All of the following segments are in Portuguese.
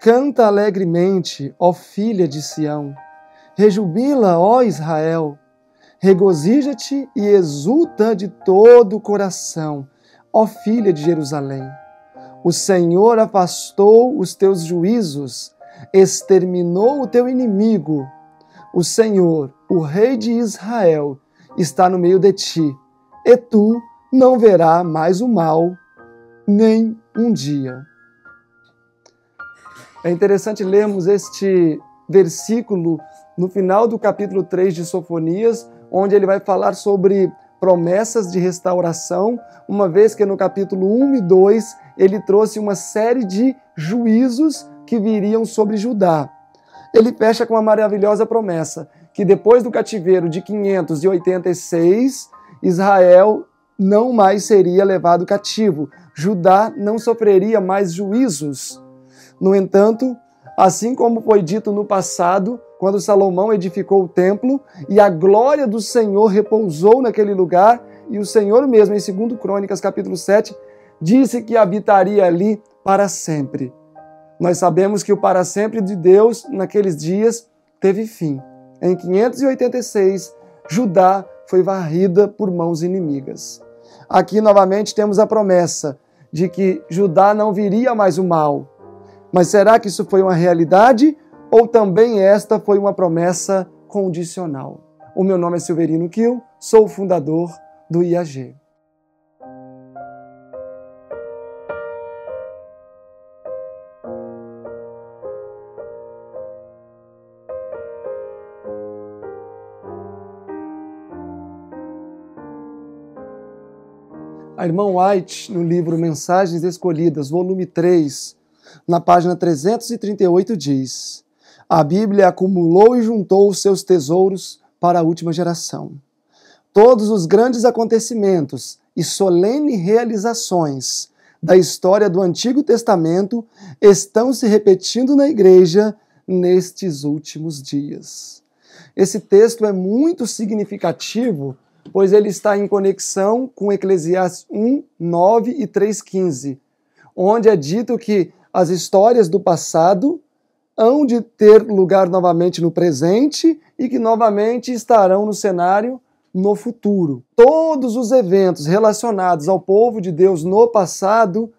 Canta alegremente, ó filha de Sião. Rejubila, ó Israel. Regozija-te e exulta de todo o coração, ó filha de Jerusalém. O Senhor afastou os teus juízos, exterminou o teu inimigo. O Senhor, o Rei de Israel, está no meio de ti, e tu não verá mais o mal, nem um dia. É interessante lermos este versículo no final do capítulo 3 de Sofonias, onde ele vai falar sobre promessas de restauração, uma vez que no capítulo 1 e 2 ele trouxe uma série de juízos que viriam sobre Judá. Ele fecha com uma maravilhosa promessa, que depois do cativeiro de 586, Israel não mais seria levado cativo. Judá não sofreria mais juízos no entanto, assim como foi dito no passado, quando Salomão edificou o templo e a glória do Senhor repousou naquele lugar, e o Senhor mesmo, em 2 Crônicas, capítulo 7, disse que habitaria ali para sempre. Nós sabemos que o para sempre de Deus naqueles dias teve fim. Em 586, Judá foi varrida por mãos inimigas. Aqui novamente temos a promessa de que Judá não viria mais o mal, mas será que isso foi uma realidade ou também esta foi uma promessa condicional? O meu nome é Silverino Kiel, sou o fundador do IAG. A irmã White, no livro Mensagens Escolhidas, volume 3, na página 338 diz: A Bíblia acumulou e juntou os seus tesouros para a última geração. Todos os grandes acontecimentos e solene realizações da história do Antigo Testamento estão se repetindo na igreja nestes últimos dias. Esse texto é muito significativo, pois ele está em conexão com Eclesiastes 1, 9 e 3,15, onde é dito que as histórias do passado hão de ter lugar novamente no presente e que novamente estarão no cenário no futuro. Todos os eventos relacionados ao povo de Deus no passado,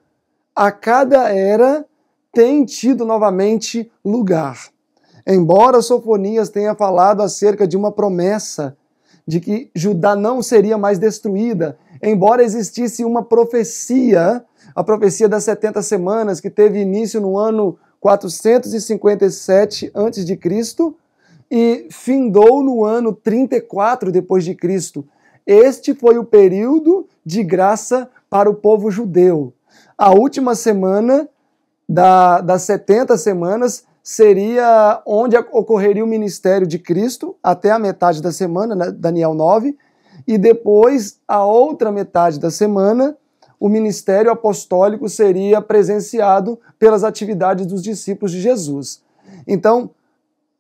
a cada era, têm tido novamente lugar. Embora Sofonias tenha falado acerca de uma promessa de que Judá não seria mais destruída, embora existisse uma profecia a profecia das 70 semanas, que teve início no ano 457 a.C. e findou no ano 34 depois de Cristo. Este foi o período de graça para o povo judeu. A última semana da, das 70 semanas seria onde ocorreria o ministério de Cristo, até a metade da semana, né, Daniel 9, e depois a outra metade da semana o ministério apostólico seria presenciado pelas atividades dos discípulos de Jesus. Então,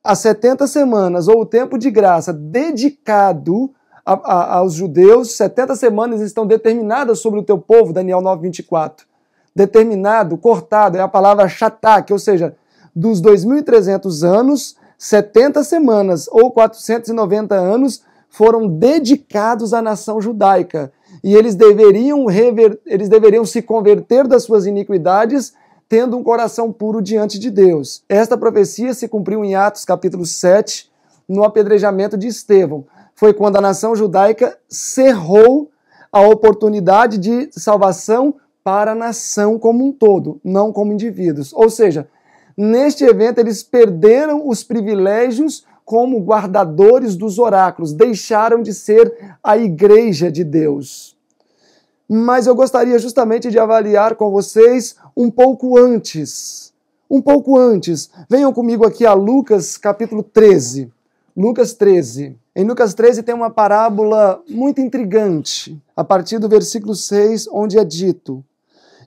as 70 semanas, ou o tempo de graça dedicado a, a, aos judeus, 70 semanas estão determinadas sobre o teu povo, Daniel 9, 24. Determinado, cortado, é a palavra shatak, ou seja, dos 2.300 anos, 70 semanas ou 490 anos foram dedicados à nação judaica e eles deveriam, rever, eles deveriam se converter das suas iniquidades, tendo um coração puro diante de Deus. Esta profecia se cumpriu em Atos capítulo 7, no apedrejamento de Estevão. Foi quando a nação judaica cerrou a oportunidade de salvação para a nação como um todo, não como indivíduos. Ou seja, neste evento eles perderam os privilégios como guardadores dos oráculos, deixaram de ser a igreja de Deus. Mas eu gostaria justamente de avaliar com vocês um pouco antes. Um pouco antes. Venham comigo aqui a Lucas capítulo 13. Lucas 13. Em Lucas 13 tem uma parábola muito intrigante, a partir do versículo 6, onde é dito: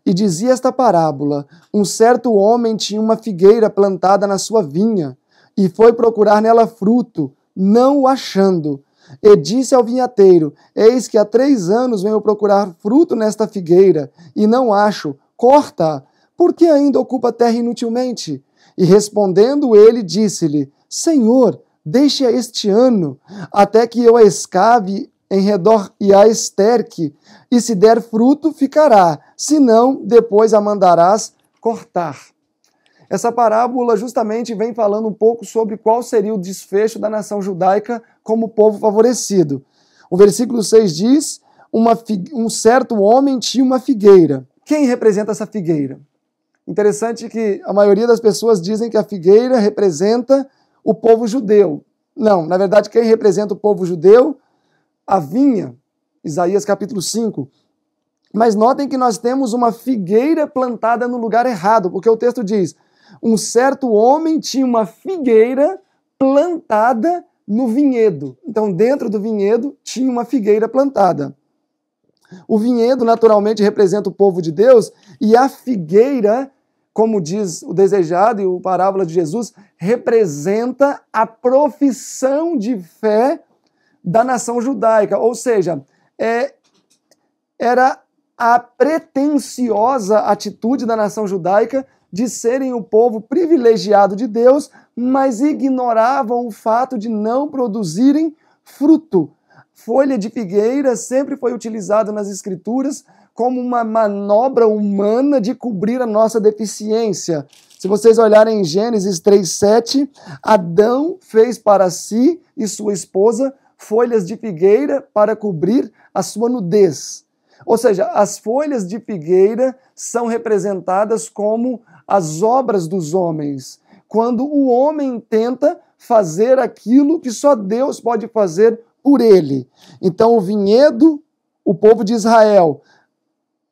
E dizia esta parábola: Um certo homem tinha uma figueira plantada na sua vinha e foi procurar nela fruto, não o achando. E disse ao vinhateiro: Eis que há três anos venho procurar fruto nesta figueira, e não acho. Corta, Por que ainda ocupa a terra inutilmente? E respondendo ele, disse-lhe: Senhor, deixe-a este ano, até que eu a escave em redor e a esterque, e se der fruto, ficará, se não, depois a mandarás cortar. Essa parábola justamente vem falando um pouco sobre qual seria o desfecho da nação judaica como povo favorecido. O versículo 6 diz: um certo homem tinha uma figueira. Quem representa essa figueira? Interessante que a maioria das pessoas dizem que a figueira representa o povo judeu. Não, na verdade, quem representa o povo judeu? A vinha, Isaías capítulo 5. Mas notem que nós temos uma figueira plantada no lugar errado, porque o texto diz: um certo homem tinha uma figueira plantada no vinhedo. Então, dentro do vinhedo tinha uma figueira plantada. O vinhedo, naturalmente, representa o povo de Deus, e a figueira, como diz o desejado e o parábola de Jesus, representa a profissão de fé da nação judaica. Ou seja, é, era a pretensiosa atitude da nação judaica de serem o povo privilegiado de Deus, mas ignoravam o fato de não produzirem fruto. Folha de figueira sempre foi utilizado nas Escrituras como uma manobra humana de cobrir a nossa deficiência. Se vocês olharem em Gênesis 3:7, Adão fez para si e sua esposa folhas de figueira para cobrir a sua nudez. Ou seja, as folhas de figueira são representadas como as obras dos homens, quando o homem tenta fazer aquilo que só Deus pode fazer por ele. Então, o vinhedo, o povo de Israel,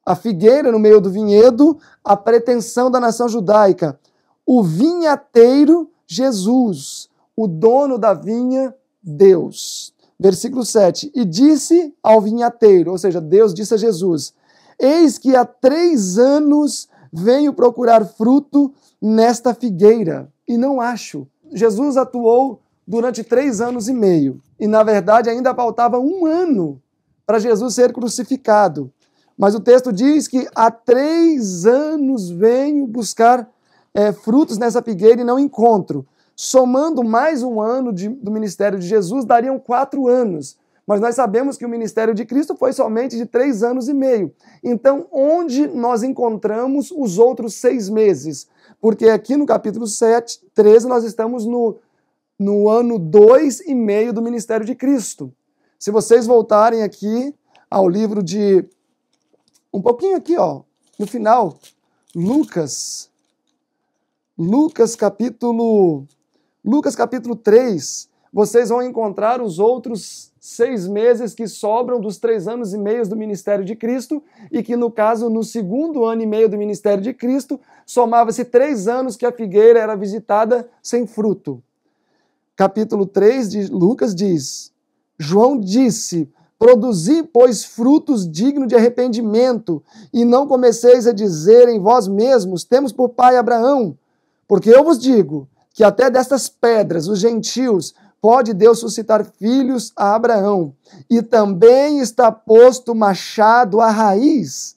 a figueira no meio do vinhedo, a pretensão da nação judaica, o vinhateiro, Jesus, o dono da vinha, Deus. Versículo 7: E disse ao vinhateiro, ou seja, Deus disse a Jesus: Eis que há três anos venho procurar fruto nesta figueira e não acho. Jesus atuou durante três anos e meio e, na verdade, ainda faltava um ano para Jesus ser crucificado. Mas o texto diz que há três anos venho buscar é, frutos nessa figueira e não encontro. Somando mais um ano de, do ministério de Jesus, dariam quatro anos. Mas nós sabemos que o ministério de Cristo foi somente de três anos e meio. Então, onde nós encontramos os outros seis meses? Porque aqui no capítulo 7, 13, nós estamos no, no ano dois e meio do ministério de Cristo. Se vocês voltarem aqui ao livro de. Um pouquinho aqui, ó, no final, Lucas. Lucas capítulo. Lucas capítulo 3, vocês vão encontrar os outros seis meses que sobram dos três anos e meio do ministério de Cristo, e que, no caso, no segundo ano e meio do ministério de Cristo, somava-se três anos que a figueira era visitada sem fruto. Capítulo 3 de Lucas diz: João disse: Produzi, pois, frutos dignos de arrependimento, e não comeceis a dizer em vós mesmos: Temos por pai Abraão. Porque eu vos digo que até destas pedras os gentios pode Deus suscitar filhos a Abraão. E também está posto machado à raiz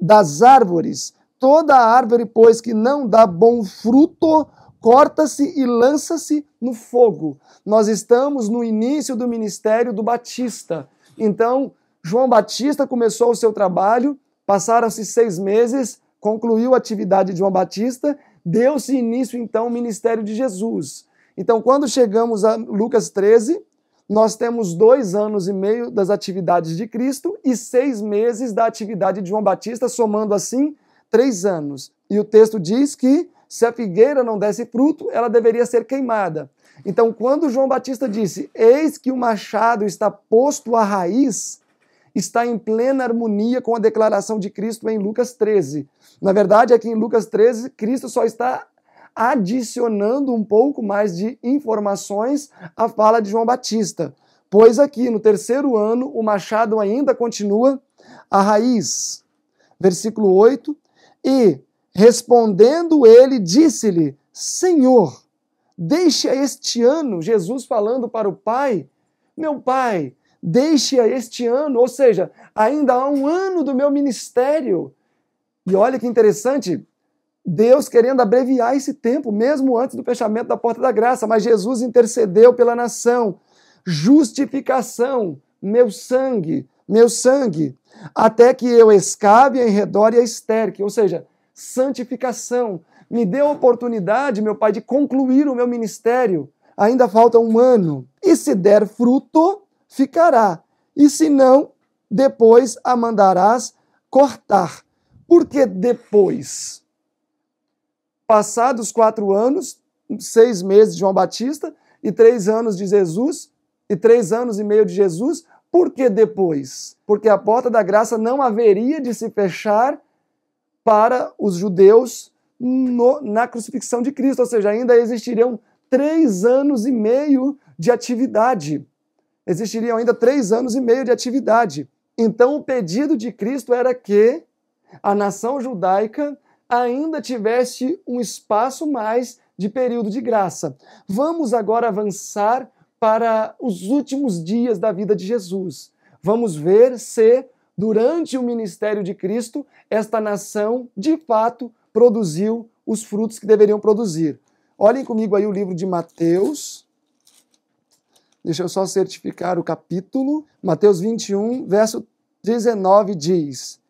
das árvores. Toda árvore, pois, que não dá bom fruto, corta-se e lança-se no fogo. Nós estamos no início do ministério do Batista. Então, João Batista começou o seu trabalho, passaram-se seis meses, concluiu a atividade de João Batista, deu-se início então ao ministério de Jesus. Então, quando chegamos a Lucas 13, nós temos dois anos e meio das atividades de Cristo e seis meses da atividade de João Batista, somando assim três anos. E o texto diz que se a figueira não desse fruto, ela deveria ser queimada. Então, quando João Batista disse: Eis que o machado está posto à raiz, está em plena harmonia com a declaração de Cristo em Lucas 13. Na verdade, aqui em Lucas 13, Cristo só está adicionando um pouco mais de informações à fala de João Batista. Pois aqui no terceiro ano o machado ainda continua a raiz. Versículo 8: E respondendo ele, disse-lhe: Senhor, deixe a este ano, Jesus falando para o pai, meu pai, deixe a este ano, ou seja, ainda há um ano do meu ministério. E olha que interessante, Deus querendo abreviar esse tempo, mesmo antes do fechamento da porta da graça, mas Jesus intercedeu pela nação. Justificação, meu sangue, meu sangue, até que eu escabe em redor e a esterque, ou seja, santificação. Me dê a oportunidade, meu Pai, de concluir o meu ministério. Ainda falta um ano. E se der fruto, ficará. E se não, depois a mandarás cortar. Por que depois? Passados quatro anos, seis meses de João Batista e três anos de Jesus, e três anos e meio de Jesus, por que depois? Porque a porta da graça não haveria de se fechar para os judeus no, na crucifixão de Cristo, ou seja, ainda existiriam três anos e meio de atividade. Existiriam ainda três anos e meio de atividade. Então, o pedido de Cristo era que a nação judaica ainda tivesse um espaço mais de período de graça. Vamos agora avançar para os últimos dias da vida de Jesus. Vamos ver se, durante o ministério de Cristo, esta nação de fato produziu os frutos que deveriam produzir. Olhem comigo aí o livro de Mateus. Deixa eu só certificar o capítulo. Mateus 21, verso 19 diz: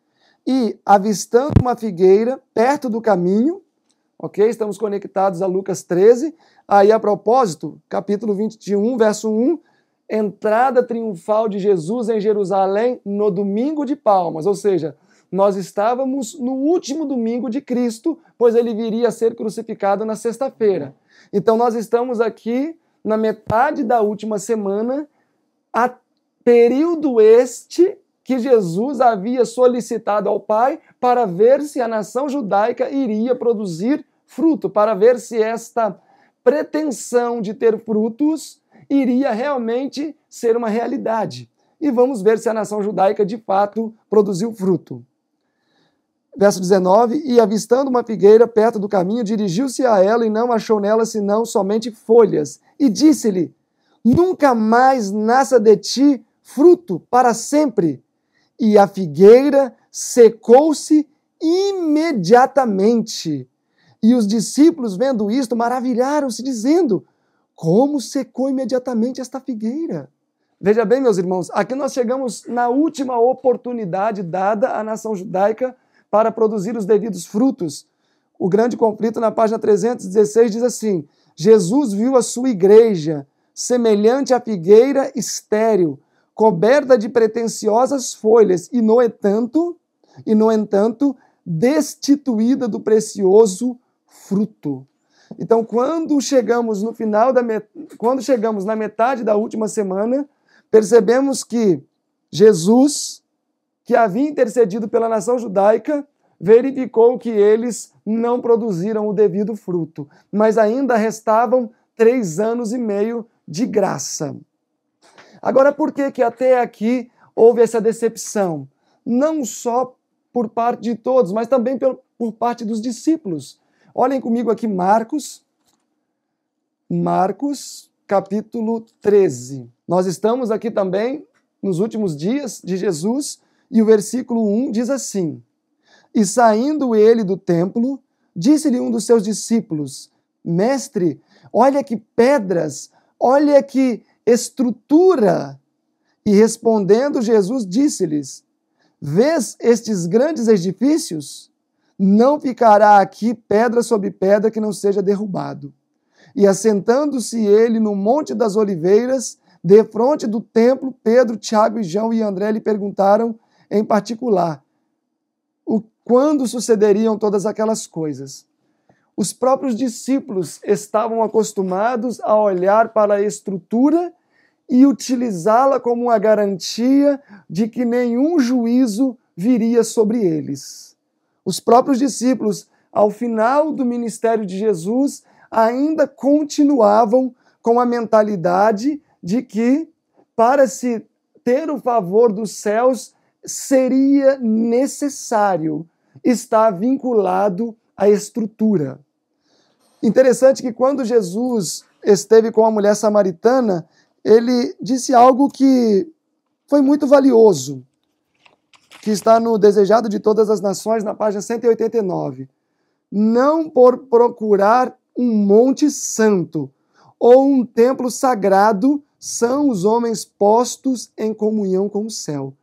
e avistando uma figueira perto do caminho, ok? Estamos conectados a Lucas 13. Aí, a propósito, capítulo 21, verso 1, entrada triunfal de Jesus em Jerusalém no domingo de Palmas, ou seja, nós estávamos no último domingo de Cristo, pois ele viria a ser crucificado na sexta-feira. Então, nós estamos aqui na metade da última semana, a período este que Jesus havia solicitado ao Pai para ver se a nação judaica iria produzir fruto, para ver se esta pretensão de ter frutos iria realmente ser uma realidade. E vamos ver se a nação judaica de fato produziu fruto. Verso 19: E avistando uma figueira perto do caminho, dirigiu-se a ela e não achou nela senão somente folhas. E disse-lhe: Nunca mais nasça de ti fruto para sempre e a figueira secou-se imediatamente. E os discípulos, vendo isto, maravilharam-se, dizendo: Como secou imediatamente esta figueira? Veja bem, meus irmãos, aqui nós chegamos na última oportunidade dada à nação judaica para produzir os devidos frutos. O grande conflito, na página 316, diz assim: Jesus viu a sua igreja semelhante à figueira estéril, coberta de pretensiosas folhas e no entanto, e no entanto, destituída do precioso fruto. Então, quando chegamos no final da met... quando chegamos na metade da última semana, percebemos que Jesus, que havia intercedido pela nação judaica, verificou que eles não produziram o devido fruto, mas ainda restavam três anos e meio de graça. Agora, por que, que até aqui houve essa decepção? Não só por parte de todos, mas também por, parte dos discípulos. Olhem comigo aqui Marcos, Marcos, capítulo 13. Nós estamos aqui também nos últimos dias de Jesus e o versículo 1 diz assim: E saindo ele do templo, disse-lhe um dos seus discípulos: Mestre, olha que pedras, olha que estrutura. E respondendo, Jesus disse-lhes: Vês estes grandes edifícios? Não ficará aqui pedra sobre pedra que não seja derrubado. E assentando-se ele no Monte das Oliveiras, defronte do templo, Pedro, Tiago e João e André lhe perguntaram em particular o quando sucederiam todas aquelas coisas. Os próprios discípulos estavam acostumados a olhar para a estrutura e utilizá-la como uma garantia de que nenhum juízo viria sobre eles. Os próprios discípulos, ao final do ministério de Jesus, ainda continuavam com a mentalidade de que, para se ter o favor dos céus, seria necessário estar vinculado à estrutura. Interessante que quando Jesus esteve com a mulher samaritana, ele disse algo que foi muito valioso, que está no Desejado de Todas as Nações, na página 189. não por procurar um monte santo ou um templo sagrado são os homens postos em comunhão com o céu.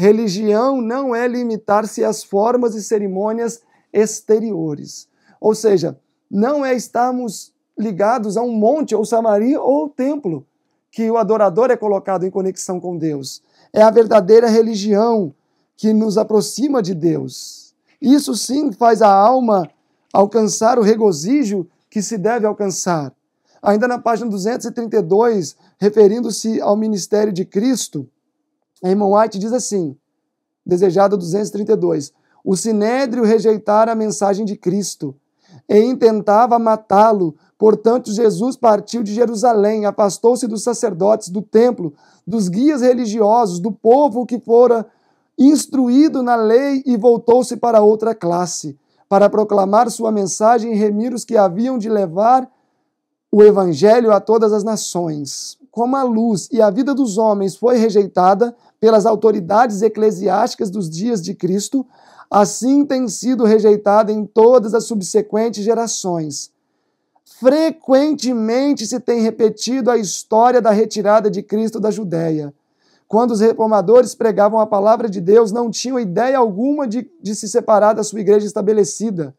Religião não é limitar-se às formas e cerimônias exteriores. Ou seja, não é estarmos ligados a um monte, ou Samaria, ou templo, que o adorador é colocado em conexão com Deus. É a verdadeira religião que nos aproxima de Deus. Isso sim faz a alma alcançar o regozijo que se deve alcançar. Ainda na página 232, referindo-se ao ministério de Cristo, a irmã White diz assim, desejado 232, o sinédrio rejeitara a mensagem de Cristo e intentava matá-lo. Portanto, Jesus partiu de Jerusalém, afastou-se dos sacerdotes, do templo, dos guias religiosos, do povo que fora instruído na lei e voltou-se para outra classe, para proclamar sua mensagem e remir os que haviam de levar o evangelho a todas as nações. Como a luz e a vida dos homens foi rejeitada pelas autoridades eclesiásticas dos dias de Cristo, assim tem sido rejeitada em todas as subsequentes gerações. Frequentemente se tem repetido a história da retirada de Cristo da Judéia. Quando os reformadores pregavam a palavra de Deus, não tinham ideia alguma de, de se separar da sua igreja estabelecida.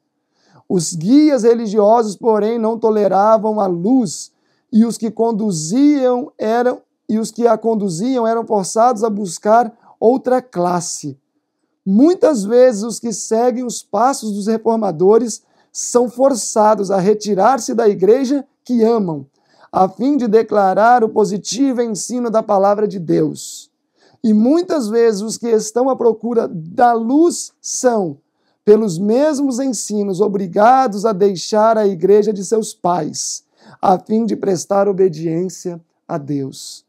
Os guias religiosos, porém, não toleravam a luz, e os que conduziam eram e os que a conduziam eram forçados a buscar outra classe. Muitas vezes os que seguem os passos dos reformadores são forçados a retirar-se da igreja que amam, a fim de declarar o positivo ensino da palavra de Deus. E muitas vezes os que estão à procura da luz são, pelos mesmos ensinos, obrigados a deixar a igreja de seus pais, a fim de prestar obediência a Deus.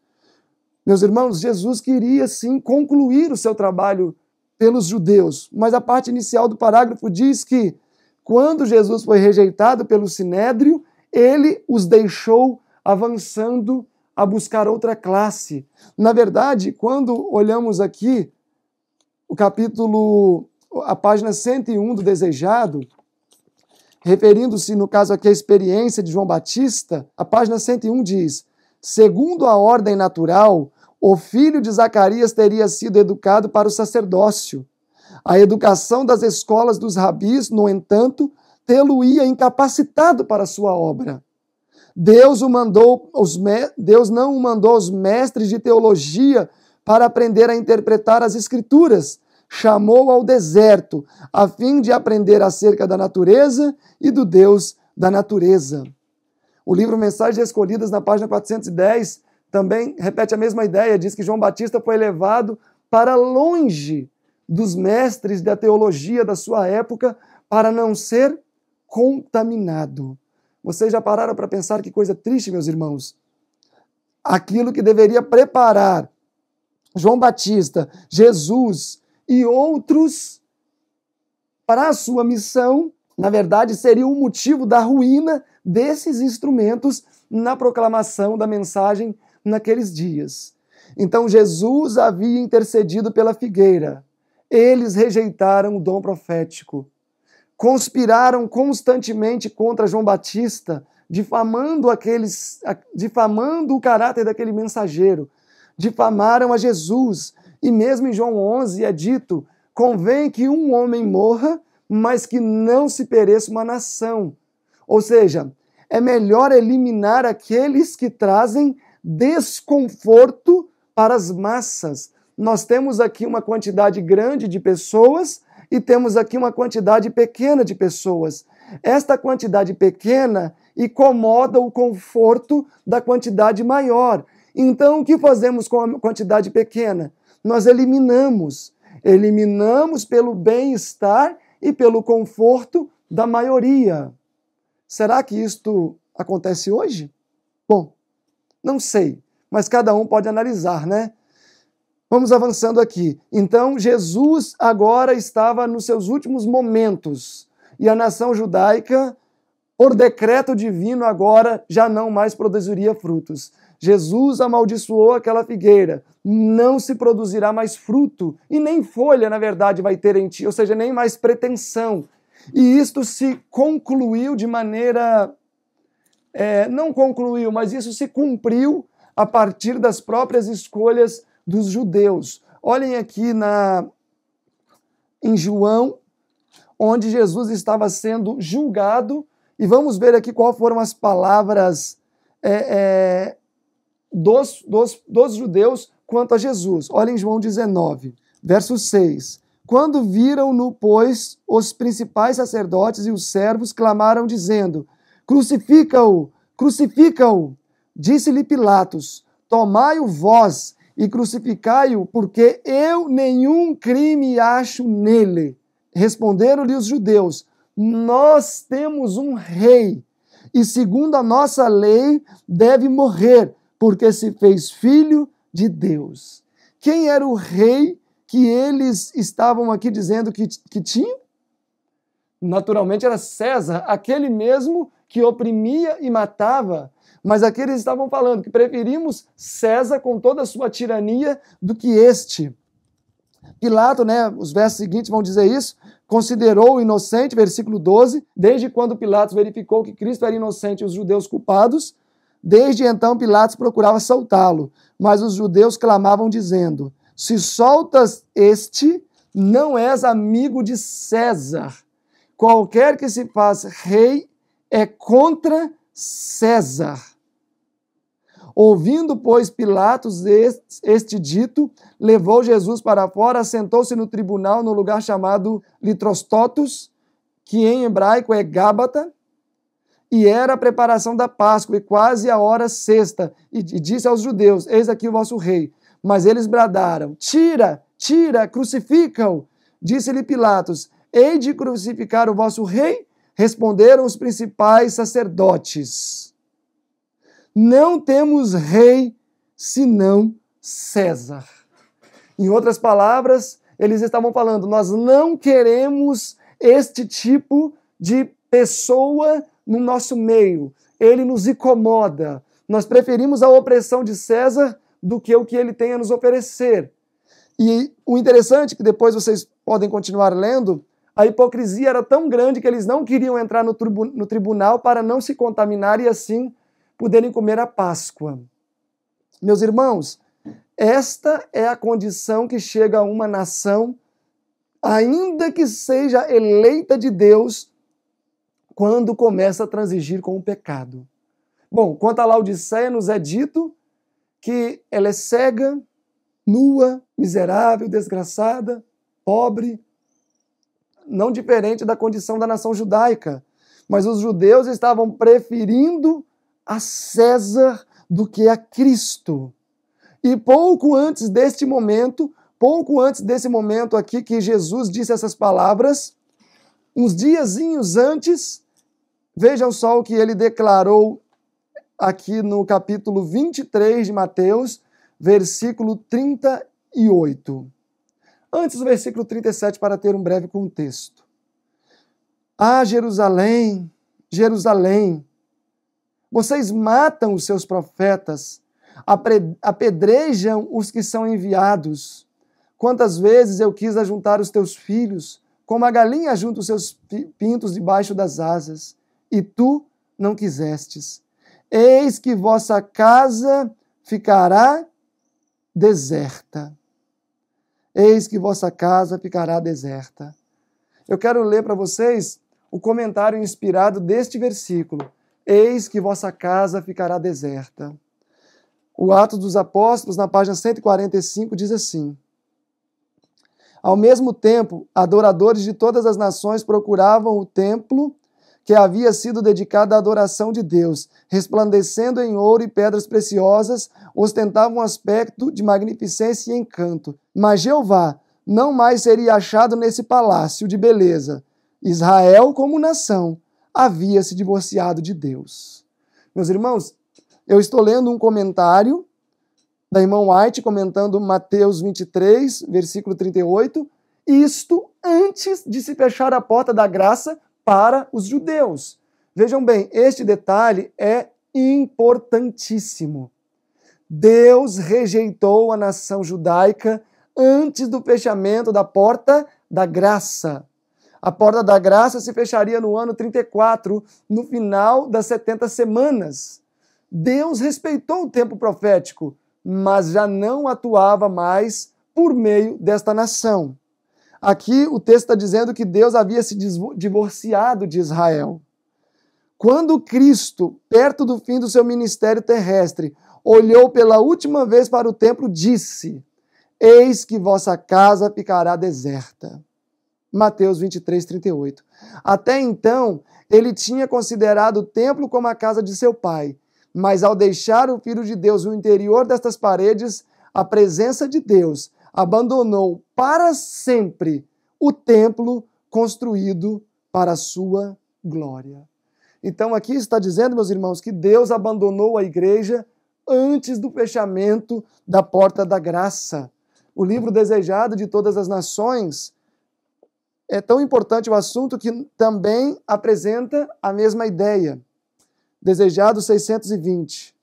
Meus irmãos, Jesus queria sim concluir o seu trabalho pelos judeus. Mas a parte inicial do parágrafo diz que quando Jesus foi rejeitado pelo sinédrio, ele os deixou avançando a buscar outra classe. Na verdade, quando olhamos aqui o capítulo, a página 101 do Desejado, referindo-se, no caso aqui, à experiência de João Batista, a página 101 diz: segundo a ordem natural, o filho de Zacarias teria sido educado para o sacerdócio. A educação das escolas dos rabis, no entanto, tê-lo-ia incapacitado para sua obra. Deus, o mandou os Deus não o mandou os mestres de teologia para aprender a interpretar as escrituras. Chamou ao deserto, a fim de aprender acerca da natureza e do Deus da natureza. O livro Mensagens Escolhidas, na página 410, também repete a mesma ideia, diz que João Batista foi levado para longe dos mestres da teologia da sua época para não ser contaminado. Vocês já pararam para pensar que coisa triste, meus irmãos? Aquilo que deveria preparar João Batista, Jesus e outros para a sua missão, na verdade, seria o motivo da ruína desses instrumentos na proclamação da mensagem naqueles dias. Então Jesus havia intercedido pela figueira. Eles rejeitaram o dom profético. Conspiraram constantemente contra João Batista, difamando aqueles, difamando o caráter daquele mensageiro. Difamaram a Jesus. E mesmo em João 11 é dito: convém que um homem morra, mas que não se pereça uma nação. Ou seja, é melhor eliminar aqueles que trazem desconforto para as massas. Nós temos aqui uma quantidade grande de pessoas e temos aqui uma quantidade pequena de pessoas. Esta quantidade pequena incomoda o conforto da quantidade maior. Então, o que fazemos com a quantidade pequena? Nós eliminamos. Eliminamos pelo bem-estar e pelo conforto da maioria. Será que isto acontece hoje? Bom, não sei, mas cada um pode analisar, né? Vamos avançando aqui. Então, Jesus agora estava nos seus últimos momentos e a nação judaica, por decreto divino, agora já não mais produziria frutos. Jesus amaldiçoou aquela figueira, não se produzirá mais fruto, e nem folha, na verdade, vai ter em ti, ou seja, nem mais pretensão. E isto se concluiu de maneira. É, não concluiu, mas isso se cumpriu a partir das próprias escolhas dos judeus. Olhem aqui na, em João, onde Jesus estava sendo julgado, e vamos ver aqui quais foram as palavras é, é, dos, dos, dos judeus quanto a Jesus. Olhem João 19, verso 6. Quando viram-no, pois, os principais sacerdotes e os servos clamaram, dizendo: Crucifica-o, crucifica-o. Disse-lhe Pilatos: Tomai-o vós e crucificai-o, porque eu nenhum crime acho nele. Responderam-lhe os judeus: Nós temos um rei, e segundo a nossa lei deve morrer, porque se fez filho de Deus. Quem era o rei que eles estavam aqui dizendo que, que tinha? Naturalmente era César, aquele mesmo que oprimia e matava. Mas aqui eles estavam falando que preferimos César com toda a sua tirania do que este. Pilato, né, os versos seguintes vão dizer isso, considerou o inocente, versículo 12, desde quando Pilatos verificou que Cristo era inocente e os judeus culpados, desde então Pilatos procurava soltá-lo, mas os judeus clamavam dizendo: se soltas este, não és amigo de César. Qualquer que se faz rei é contra César. Ouvindo, pois, Pilatos este dito, levou Jesus para fora, sentou-se no tribunal no lugar chamado Litrostotos, que em hebraico é Gábata, e era a preparação da Páscoa, e quase a hora sexta, e disse aos judeus: Eis aqui o vosso rei. Mas eles bradaram: Tira, tira, crucifica-o. Disse-lhe Pilatos: Hei de crucificar o vosso rei? Responderam os principais sacerdotes: Não temos rei senão César. Em outras palavras, eles estavam falando: Nós não queremos este tipo de pessoa no nosso meio. Ele nos incomoda. Nós preferimos a opressão de César do que o que ele tem a nos oferecer. E o interessante é que depois vocês podem continuar lendo, a hipocrisia era tão grande que eles não queriam entrar no, tribu no tribunal para não se contaminar e assim poderem comer a Páscoa. Meus irmãos, esta é a condição que chega a uma nação, ainda que seja eleita de Deus, quando começa a transigir com o pecado. Bom, quanto a Laodiceia, nos é dito que ela é cega, nua, miserável, desgraçada, pobre, não diferente da condição da nação judaica. Mas os judeus estavam preferindo a César do que a Cristo. E pouco antes deste momento, pouco antes desse momento aqui que Jesus disse essas palavras, uns diazinhos antes, vejam só o que ele declarou aqui no capítulo 23 de Mateus, versículo 38. Antes do versículo 37, para ter um breve contexto. Ah, Jerusalém, Jerusalém, vocês matam os seus profetas, apedrejam os que são enviados. Quantas vezes eu quis ajuntar os teus filhos, como a galinha junta os seus pintos debaixo das asas, e tu não quisestes. Eis que vossa casa ficará deserta. Eis que vossa casa ficará deserta. Eu quero ler para vocês o comentário inspirado deste versículo. Eis que vossa casa ficará deserta. O Atos dos Apóstolos, na página 145, diz assim: Ao mesmo tempo, adoradores de todas as nações procuravam o templo que havia sido dedicada à adoração de Deus, resplandecendo em ouro e pedras preciosas, ostentava um aspecto de magnificência e encanto. Mas Jeová não mais seria achado nesse palácio de beleza. Israel, como nação, havia se divorciado de Deus. Meus irmãos, eu estou lendo um comentário da irmã White comentando Mateus 23, versículo 38, isto antes de se fechar a porta da graça para os judeus. Vejam bem, este detalhe é importantíssimo. Deus rejeitou a nação judaica antes do fechamento da porta da graça. A porta da graça se fecharia no ano 34, no final das 70 semanas. Deus respeitou o tempo profético, mas já não atuava mais por meio desta nação. Aqui o texto está dizendo que Deus havia se divorciado de Israel. Quando Cristo, perto do fim do seu ministério terrestre, olhou pela última vez para o templo, disse: Eis que vossa casa ficará deserta. Mateus 23, 38. Até então, ele tinha considerado o templo como a casa de seu pai, mas ao deixar o Filho de Deus no interior destas paredes, a presença de Deus abandonou para sempre o templo construído para a sua glória. Então aqui está dizendo, meus irmãos, que Deus abandonou a igreja antes do fechamento da porta da graça. O livro desejado de todas as nações é tão importante o assunto que também apresenta a mesma ideia. Desejado 620.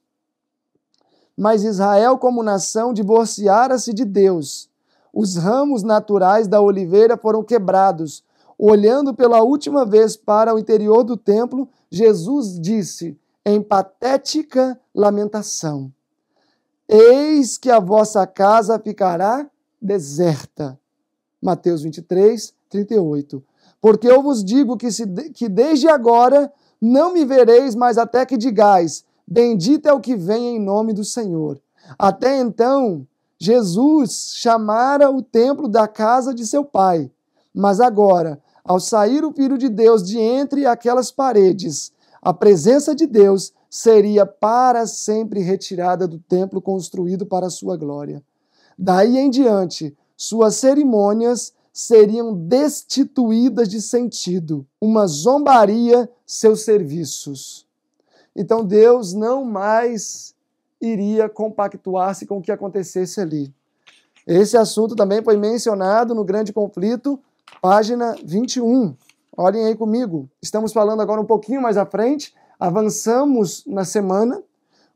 Mas Israel, como nação, divorciara-se de Deus. Os ramos naturais da oliveira foram quebrados. Olhando pela última vez para o interior do templo, Jesus disse, em patética lamentação: Eis que a vossa casa ficará deserta. Mateus 23, 38. Porque eu vos digo que, se, que desde agora não me vereis, mas até que digais: Bendito é o que vem em nome do Senhor. Até então, Jesus chamara o templo da casa de seu pai. Mas agora, ao sair o Filho de Deus de entre aquelas paredes, a presença de Deus seria para sempre retirada do templo construído para a sua glória. Daí em diante, suas cerimônias seriam destituídas de sentido, uma zombaria seus serviços. Então Deus não mais iria compactuar-se com o que acontecesse ali. Esse assunto também foi mencionado no Grande Conflito, página 21. Olhem aí comigo. Estamos falando agora um pouquinho mais à frente, avançamos na semana,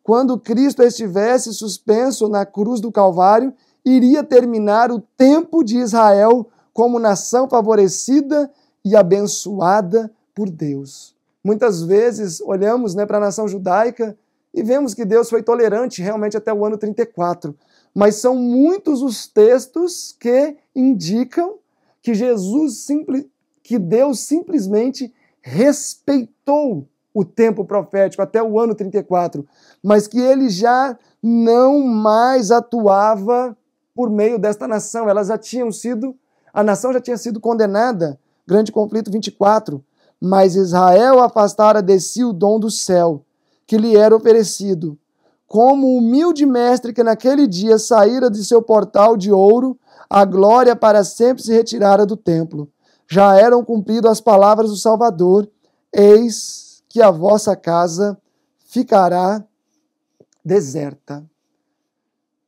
quando Cristo estivesse suspenso na cruz do Calvário, iria terminar o tempo de Israel como nação favorecida e abençoada por Deus. Muitas vezes olhamos né, para a nação judaica e vemos que Deus foi tolerante realmente até o ano 34. Mas são muitos os textos que indicam que Jesus que Deus simplesmente respeitou o tempo profético até o ano 34, mas que ele já não mais atuava por meio desta nação, elas já tinham sido a nação já tinha sido condenada, grande conflito 24, mas Israel afastara de si o dom do céu, que lhe era oferecido. Como o humilde mestre que naquele dia saíra de seu portal de ouro, a glória para sempre se retirara do templo. Já eram cumpridas as palavras do Salvador: Eis que a vossa casa ficará deserta.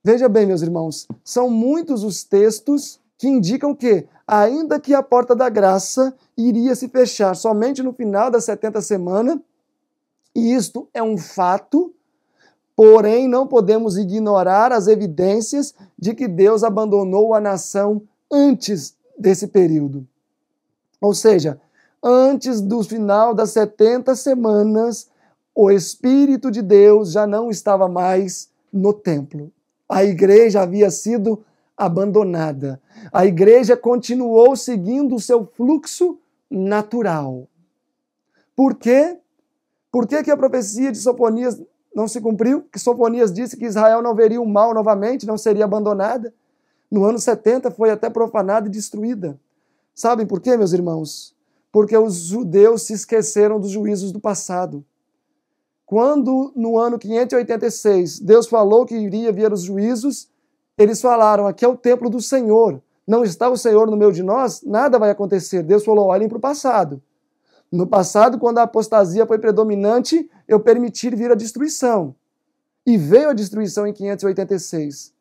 Veja bem, meus irmãos, são muitos os textos que indicam que, ainda que a porta da graça iria se fechar somente no final das 70 semanas, e isto é um fato, porém não podemos ignorar as evidências de que Deus abandonou a nação antes desse período. Ou seja, antes do final das 70 semanas, o Espírito de Deus já não estava mais no templo. A igreja havia sido abandonada. A igreja continuou seguindo o seu fluxo natural. Por quê? Por que, que a profecia de Sofonias não se cumpriu? Que Sofonias disse que Israel não veria o mal novamente, não seria abandonada. No ano 70 foi até profanada e destruída. Sabem por quê, meus irmãos? Porque os judeus se esqueceram dos juízos do passado. Quando, no ano 586, Deus falou que iria vir os juízos, eles falaram: aqui é o templo do Senhor. Não está o Senhor no meio de nós? Nada vai acontecer. Deus falou: olhem para o passado. No passado, quando a apostasia foi predominante, eu permiti vir a destruição. E veio a destruição em 586.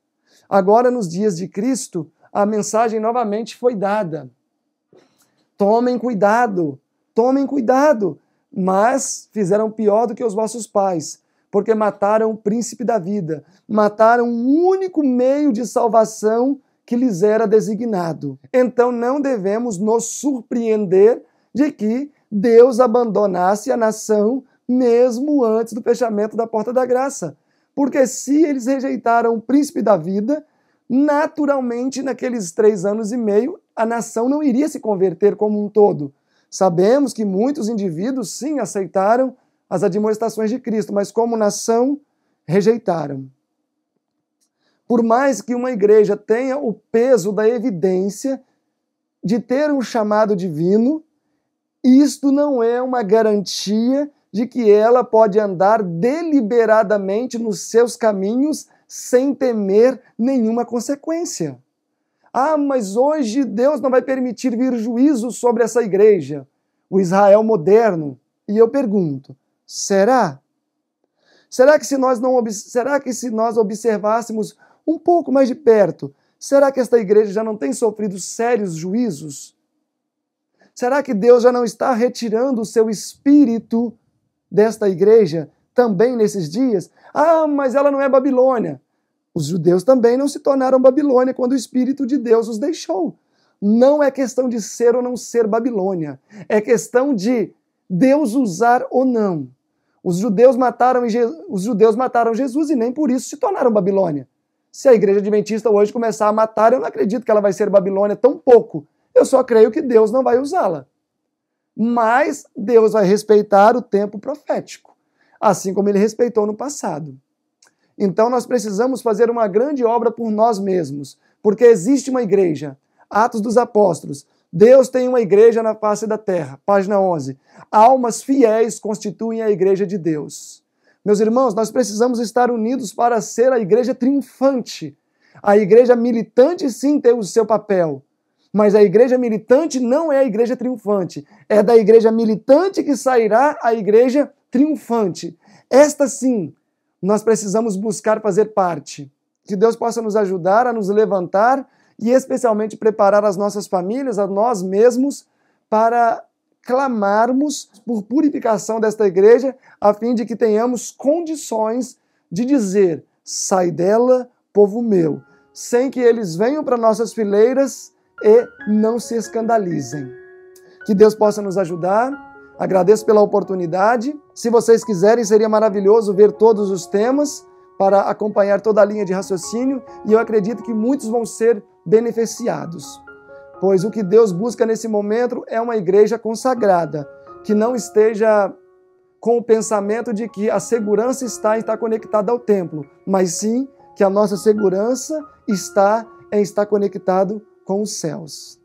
Agora, nos dias de Cristo, a mensagem novamente foi dada. Tomem cuidado, tomem cuidado. Mas fizeram pior do que os vossos pais porque mataram o príncipe da vida, mataram o único meio de salvação que lhes era designado. Então não devemos nos surpreender de que Deus abandonasse a nação mesmo antes do fechamento da porta da graça. Porque se eles rejeitaram o príncipe da vida, naturalmente, naqueles três anos e meio, a nação não iria se converter como um todo. Sabemos que muitos indivíduos, sim, aceitaram as admoestações de Cristo, mas como nação, rejeitaram. Por mais que uma igreja tenha o peso da evidência de ter um chamado divino, isto não é uma garantia de que ela pode andar deliberadamente nos seus caminhos sem temer nenhuma consequência. Ah, mas hoje Deus não vai permitir vir juízo sobre essa igreja, o Israel moderno. E eu pergunto: será? Será que se nós não será que se nós observássemos um pouco mais de perto, será que esta igreja já não tem sofrido sérios juízos? Será que Deus já não está retirando o seu espírito desta igreja também nesses dias? Ah, mas ela não é Babilônia. Os judeus também não se tornaram Babilônia quando o Espírito de Deus os deixou. Não é questão de ser ou não ser Babilônia. É questão de Deus usar ou não. Os judeus mataram, os judeus mataram Jesus e nem por isso se tornaram Babilônia. Se a igreja adventista hoje começar a matar, eu não acredito que ela vai ser Babilônia tão pouco. Eu só creio que Deus não vai usá-la. Mas Deus vai respeitar o tempo profético, assim como ele respeitou no passado. Então nós precisamos fazer uma grande obra por nós mesmos, porque existe uma igreja. Atos dos Apóstolos. Deus tem uma igreja na face da terra. Página 11. Almas fiéis constituem a igreja de Deus. Meus irmãos, nós precisamos estar unidos para ser a igreja triunfante. A igreja militante, sim, tem o seu papel. Mas a igreja militante não é a igreja triunfante. É da igreja militante que sairá a igreja triunfante. Esta, sim, nós precisamos buscar fazer parte. Que Deus possa nos ajudar a nos levantar e, especialmente, preparar as nossas famílias, a nós mesmos, para clamarmos por purificação desta igreja, a fim de que tenhamos condições de dizer: sai dela, povo meu, sem que eles venham para nossas fileiras e não se escandalizem. Que Deus possa nos ajudar Agradeço pela oportunidade. Se vocês quiserem, seria maravilhoso ver todos os temas para acompanhar toda a linha de raciocínio e eu acredito que muitos vão ser beneficiados. Pois o que Deus busca nesse momento é uma igreja consagrada, que não esteja com o pensamento de que a segurança está em estar conectada ao templo, mas sim que a nossa segurança está em estar conectado com os céus.